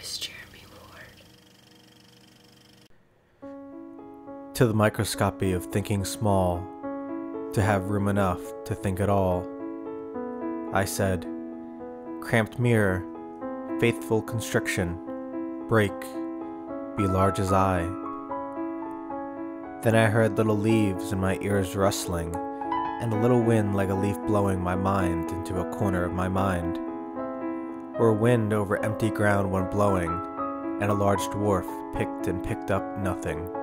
is Jeremy Ward. To the microscopy of thinking small, to have room enough to think at all, I said, Cramped mirror, faithful constriction, break, be large as I. Then I heard little leaves in my ears rustling, and a little wind like a leaf blowing my mind into a corner of my mind. Or wind over empty ground when blowing, and a large dwarf picked and picked up nothing.